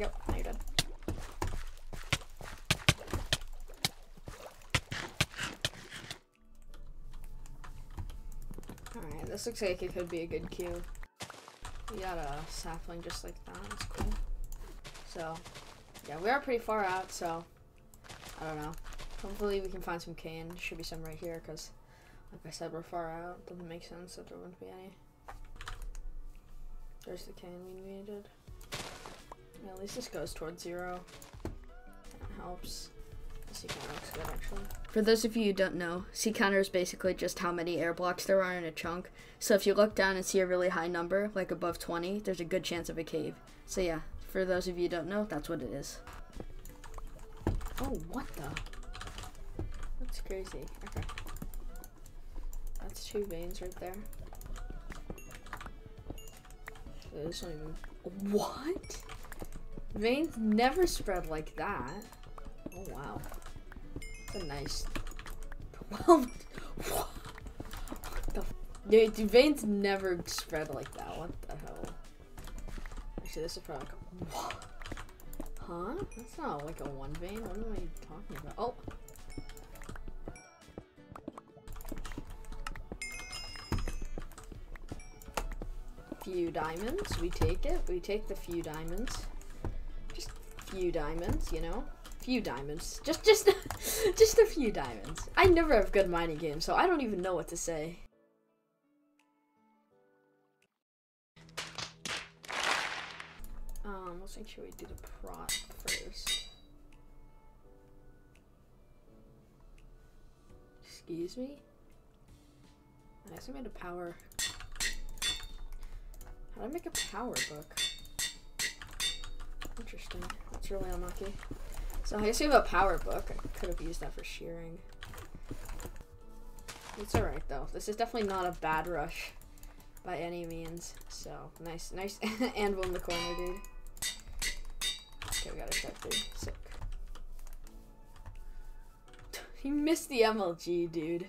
go. Now you're dead. Alright, this looks like it could be a good cue. We got a sapling just like that. That's cool. So, yeah, we are pretty far out, so I don't know. Hopefully we can find some cane. Should be some right here, because like I said, we're far out. Doesn't make sense that there wouldn't be any. There's the cane we needed. Yeah, at least this goes towards zero. That helps. The C counter looks good, actually. For those of you who don't know, C counter is basically just how many air blocks there are in a chunk. So if you look down and see a really high number, like above 20, there's a good chance of a cave. So yeah, for those of you who don't know, that's what it is. Oh, what the? That's crazy. Okay. That's two veins right there. This one even. What? Veins never spread like that. Oh wow. That's a nice. Well, what the? The veins never spread like that. What the hell? Actually, this is probably. Like, what? Huh? That's not like a one vein. What am I talking about? Oh. Few diamonds. We take it. We take the few diamonds. Few diamonds, you know? Few diamonds. Just just just a few diamonds. I never have good mining games, so I don't even know what to say. Um, let's make sure we do the prop first. Excuse me? I I made a power. How do I make a power book? That's really unlucky. So I guess we have a power book. I could have used that for shearing. It's alright though. This is definitely not a bad rush by any means. So nice, nice anvil in the corner, dude. Okay, we got a dude. Sick. He missed the MLG, dude.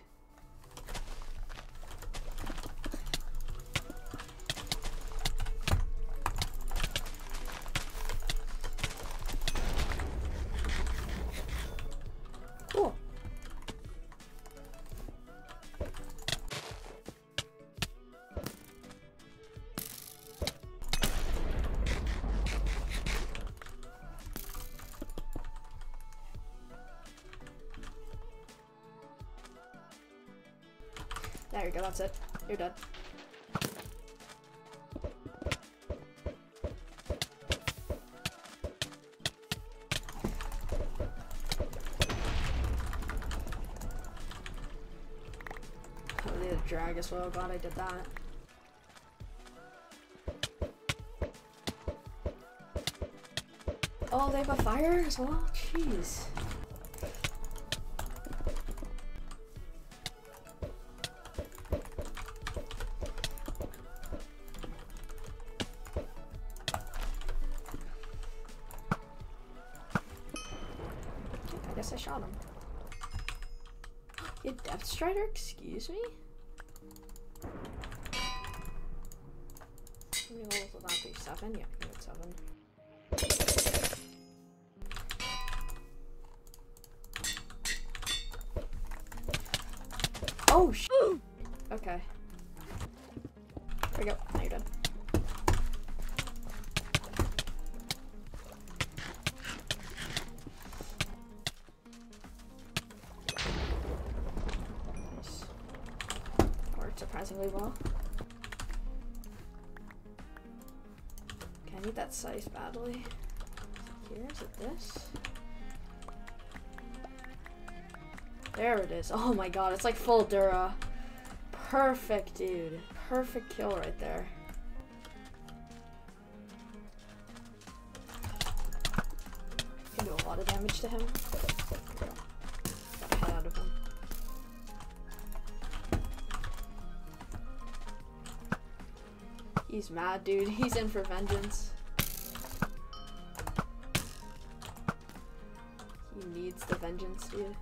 There you go, that's it. You're done. They a drag as well. Glad I did that. Oh, they have a fire as well? Jeez. Shot him. You Depth Strider? Excuse me? How many levels will that be? Seven? Yeah, I think it's seven. Oh, sh Okay. There we go. Now you're done. Surprisingly well. Okay, I need that scythe badly. Here, is it this? There it is. Oh my god, it's like full Dura. Perfect, dude. Perfect kill right there. Can do a lot of damage to him. He's mad, dude. He's in for vengeance. He needs the vengeance, dude.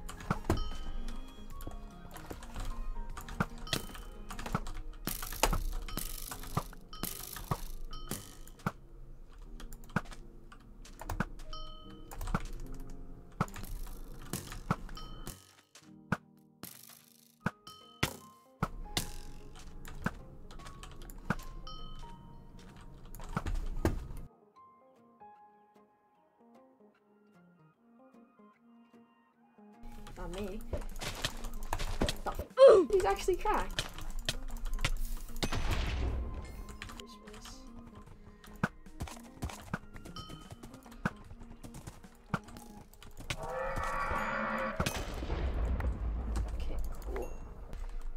On me. He's actually cracked. Okay, cool.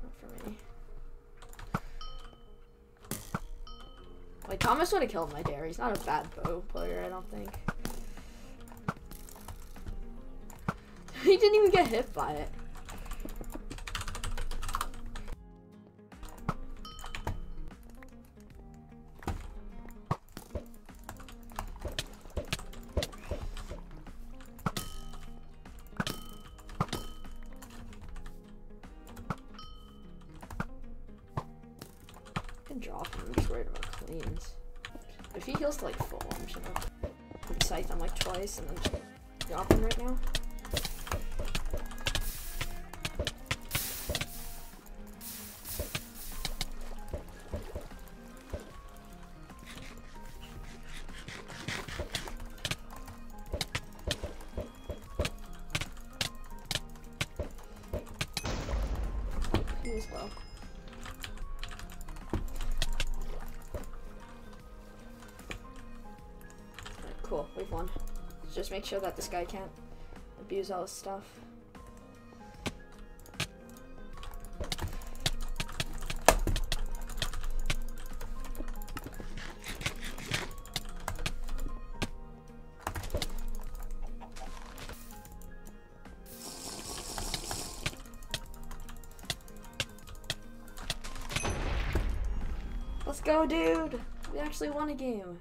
Not for me. Wait, Thomas would have killed my dare. He's not a bad bow player, I don't think. Didn't even get hit by it. Drop him. I'm just worried about cleans. If he heals to like full, I'm just gonna scythe on like twice and then drop him right now. He was low. Alright, cool. We've won. Just make sure that this guy can't abuse all his stuff. Go, dude! We actually won a game.